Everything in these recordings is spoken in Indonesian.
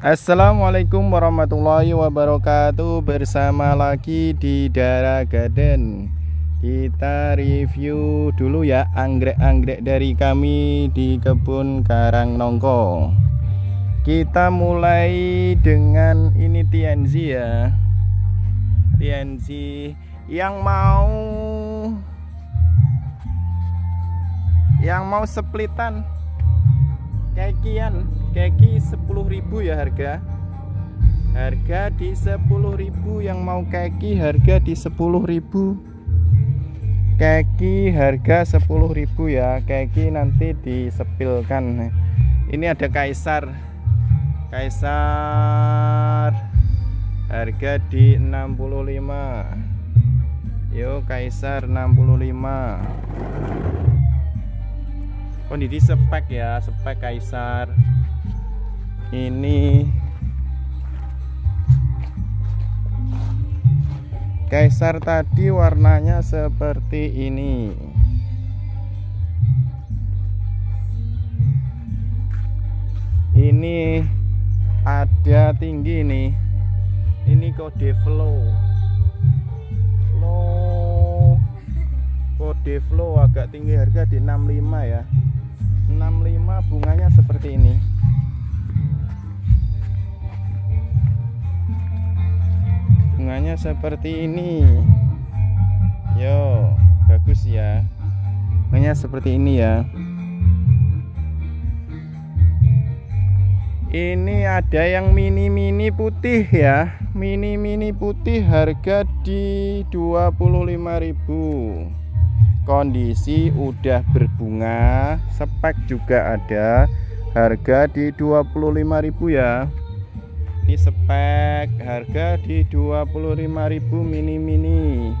Assalamualaikum warahmatullahi wabarakatuh. Bersama lagi di Dara Garden. Kita review dulu ya Anggrek-anggrek dari kami di kebun Karang Nongko. Kita mulai dengan ini TNZ ya. TNZ yang mau Yang mau splitan kekian keki 10.000 ya harga. Harga di 10.000 yang mau keki harga di 10.000 keki harga 10.000 ya keki nanti disepilkan. Ini ada kaisar. Kaisar harga di 65 yuk kaisar 65 kondisi spek ya spek kaisar. Ini kaisar tadi warnanya seperti ini. Ini ada tinggi nih ini kode flow. Flow. Kode flow agak tinggi harga di 65 ya 65 bunganya seperti ini. Bunganya seperti ini. Yo bagus ya. Bunganya seperti ini ya. Ini ada yang mini-mini putih ya. Mini-mini putih harga di 25.000 kondisi udah berbunga spek juga ada harga di 25.000 ya. Ini spek harga di 25.000 mini-mini.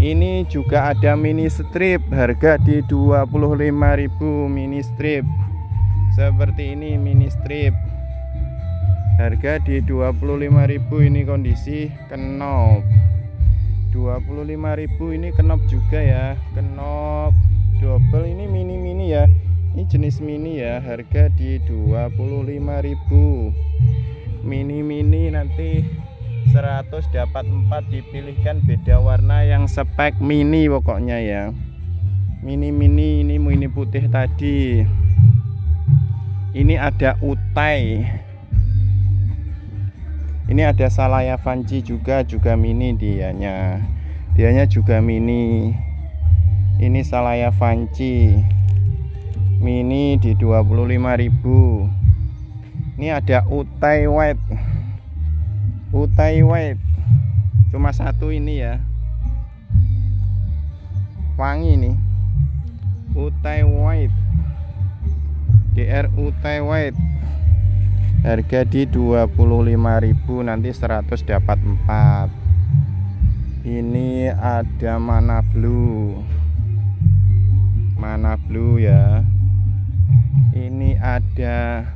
Ini juga ada mini strip harga di 25.000 mini strip. Seperti ini mini strip. Harga di 25.000 ini kondisi kenop. 25.000 ini kenop juga ya kenop. Double ini mini-mini ya ini jenis mini ya harga di 25.000 mini-mini nanti 100 dapat 4 dipilihkan beda warna yang spek mini pokoknya ya. Mini-mini ini mini putih tadi. Ini ada utai. Ini ada Salaya Fanci juga juga mini dianya. Dianya juga mini. Ini Salaya Fanci mini di 25.000 ini ada Utai White Utai White cuma satu ini ya. Wangi nih Utai White DR Utai White harga di 25.000 nanti 100 dapat 4 ini ada mana blue. Mana blue ya ini ada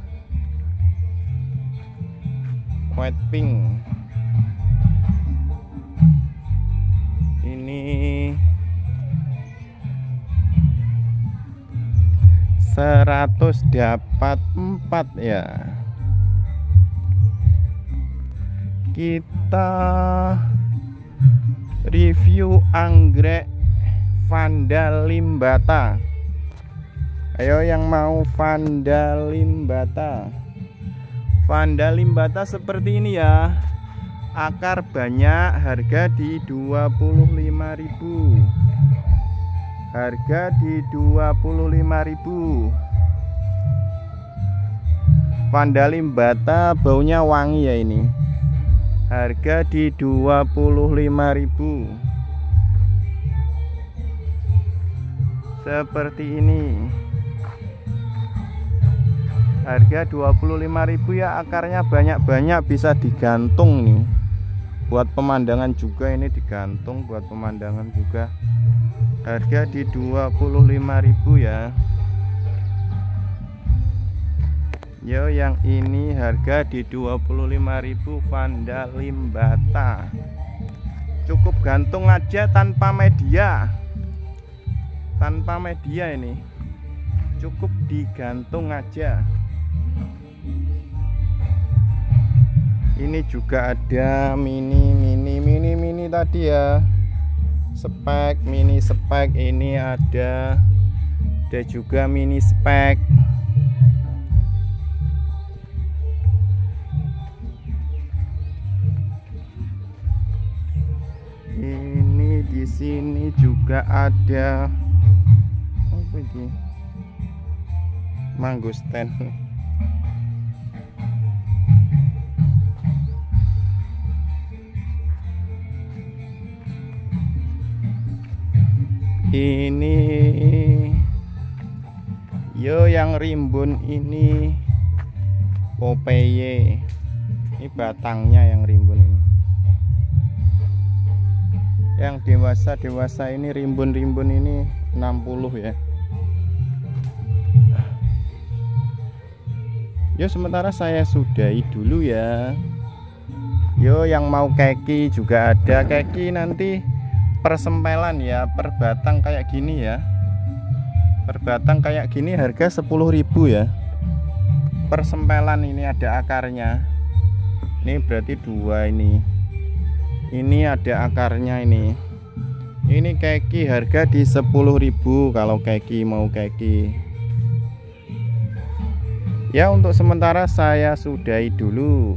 white pink. Ini 100 dapat 4 ya. Kita review anggrek Vanda limbata ayo yang mau Vanda limbata Vanda limbata seperti ini ya. Akar banyak harga di 25.000 harga di 25.000 Vanda limbata baunya wangi ya ini. Harga di 25.000 seperti ini harga 25.000 ya akarnya banyak-banyak bisa digantung nih. Buat pemandangan juga ini digantung buat pemandangan juga. Harga di 25.000 ya. Yo yang ini harga di 25.000 Vanda Limbata. Cukup gantung aja tanpa media. Tanpa media ini. Cukup digantung aja ini juga ada mini mini mini mini tadi ya. Spek mini spek ini ada. Ada juga mini spek. Ini di sini juga ada. Apa ini? Mangustan ini. Yo yang rimbun ini. Popeye. Ini batangnya yang rimbun ini. Yang dewasa dewasa ini rimbun-rimbun ini 60 ya. Yo sementara saya sudahi dulu ya. Yo yang mau keki juga ada. Keki nanti persempelan ya per batang kayak gini ya. Per batang kayak gini harga 10.000 ya. Persempelan ini ada akarnya. Ini berarti dua ini. Ini ada akarnya ini. Ini keki harga di 10.000 kalau keki mau keki. Ya untuk sementara saya sudahi dulu